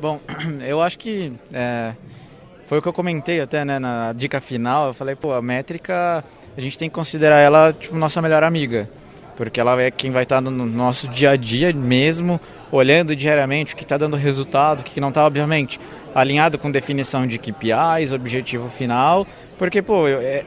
Bom, eu acho que é, foi o que eu comentei até né, na dica final. Eu falei, pô, a métrica, a gente tem que considerar ela tipo nossa melhor amiga. Porque ela é quem vai estar no nosso dia a dia mesmo, olhando diariamente o que está dando resultado, o que não está, obviamente, alinhado com definição de KPIs, objetivo final. Porque, pô, é,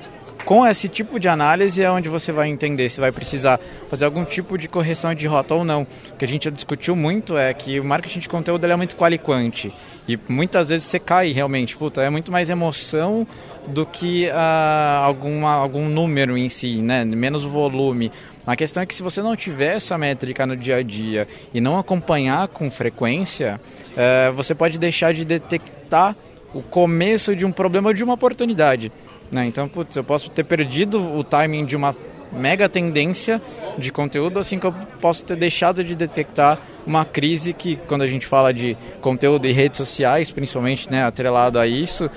com esse tipo de análise é onde você vai entender se vai precisar fazer algum tipo de correção de rota ou não. O que a gente já discutiu muito é que o marketing de conteúdo é muito qualiquante e muitas vezes você cai realmente. Puta, é muito mais emoção do que uh, alguma, algum número em si, né? menos volume. A questão é que se você não tiver essa métrica no dia a dia e não acompanhar com frequência, uh, você pode deixar de detectar o começo de um problema ou de uma oportunidade. Né? Então, putz, eu posso ter perdido o timing de uma mega tendência de conteúdo, assim que eu posso ter deixado de detectar uma crise que, quando a gente fala de conteúdo e redes sociais, principalmente né, atrelado a isso,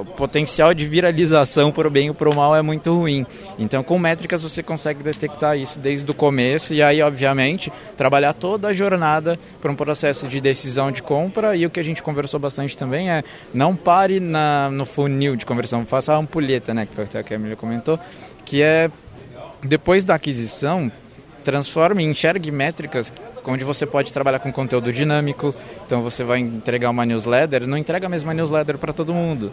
o potencial de viralização para o bem ou para o mal é muito ruim. Então, com métricas você consegue detectar isso desde o começo e aí, obviamente, trabalhar toda a jornada para um processo de decisão de compra. E o que a gente conversou bastante também é não pare na, no funil de conversão, faça a ampulheta, né, que foi até que a Emília comentou, que é depois da aquisição, transforme, enxergue métricas onde você pode trabalhar com conteúdo dinâmico. Então você vai entregar uma newsletter, não entrega a mesma newsletter para todo mundo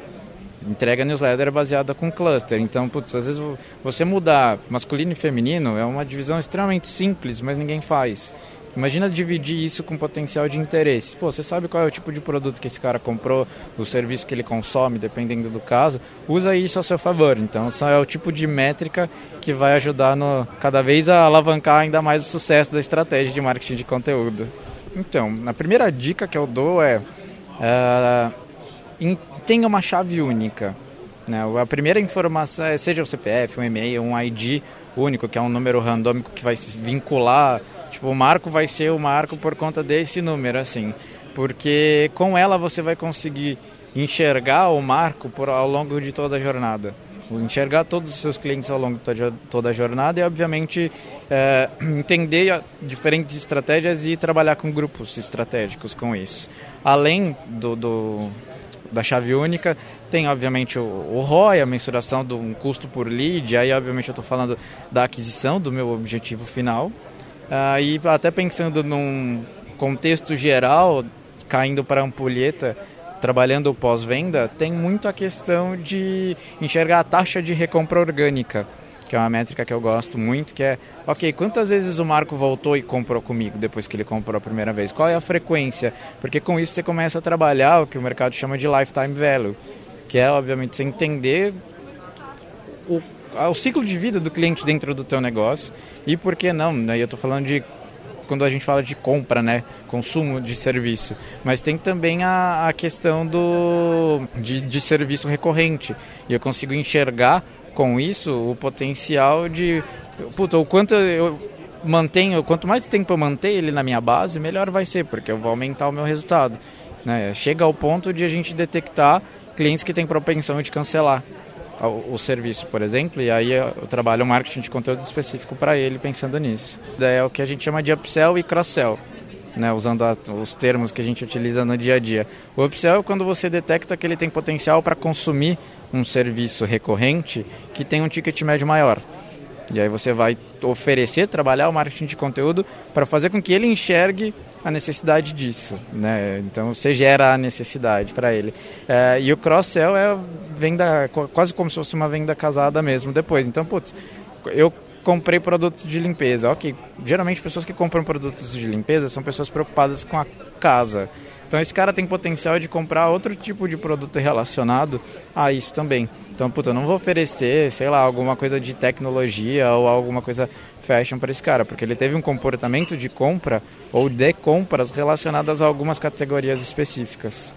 entrega newsletter baseada com cluster. Então, putz, às vezes você mudar masculino e feminino é uma divisão extremamente simples, mas ninguém faz. Imagina dividir isso com potencial de interesse. Pô, você sabe qual é o tipo de produto que esse cara comprou, o serviço que ele consome, dependendo do caso. Usa isso a seu favor. Então, é o tipo de métrica que vai ajudar no, cada vez a alavancar ainda mais o sucesso da estratégia de marketing de conteúdo. Então, a primeira dica que eu dou é uh, tenha uma chave única. Né? A primeira informação, é, seja o CPF, um e-mail, um ID único, que é um número randômico que vai se vincular. Tipo, o marco vai ser o marco por conta desse número, assim. Porque com ela você vai conseguir enxergar o marco por, ao longo de toda a jornada. Enxergar todos os seus clientes ao longo de toda a jornada e, obviamente, é, entender diferentes estratégias e trabalhar com grupos estratégicos com isso. Além do, do da chave única. Tem, obviamente, o, o ROI, a mensuração do um custo por lead. Aí, obviamente, eu estou falando da aquisição do meu objetivo final. Uh, e até pensando num contexto geral, caindo para a ampulheta, trabalhando o pós-venda, tem muito a questão de enxergar a taxa de recompra orgânica que é uma métrica que eu gosto muito, que é, ok, quantas vezes o Marco voltou e comprou comigo depois que ele comprou a primeira vez? Qual é a frequência? Porque com isso você começa a trabalhar o que o mercado chama de lifetime value, que é, obviamente, você entender o, o ciclo de vida do cliente dentro do teu negócio e por que não, né? eu estou falando de quando a gente fala de compra, né, consumo de serviço, mas tem também a, a questão do de, de serviço recorrente e eu consigo enxergar com isso o potencial de. Puta, o quanto eu mantenho, quanto mais tempo eu manter ele na minha base, melhor vai ser, porque eu vou aumentar o meu resultado. Né? Chega ao ponto de a gente detectar clientes que têm propensão de cancelar o, o serviço, por exemplo, e aí eu trabalho marketing de conteúdo específico para ele pensando nisso. É o que a gente chama de upsell e cross-sell. Né, usando a, os termos que a gente utiliza no dia a dia. O upsell é quando você detecta que ele tem potencial para consumir um serviço recorrente que tem um ticket médio maior. E aí você vai oferecer, trabalhar o marketing de conteúdo para fazer com que ele enxergue a necessidade disso, né? Então você gera a necessidade para ele. É, e o cross-sell é venda, quase como se fosse uma venda casada mesmo depois. Então, putz, eu comprei produtos de limpeza. Ok, geralmente pessoas que compram produtos de limpeza são pessoas preocupadas com a casa. Então esse cara tem potencial de comprar outro tipo de produto relacionado a isso também. Então, puta, eu não vou oferecer, sei lá, alguma coisa de tecnologia ou alguma coisa fashion para esse cara, porque ele teve um comportamento de compra ou de compras relacionadas a algumas categorias específicas.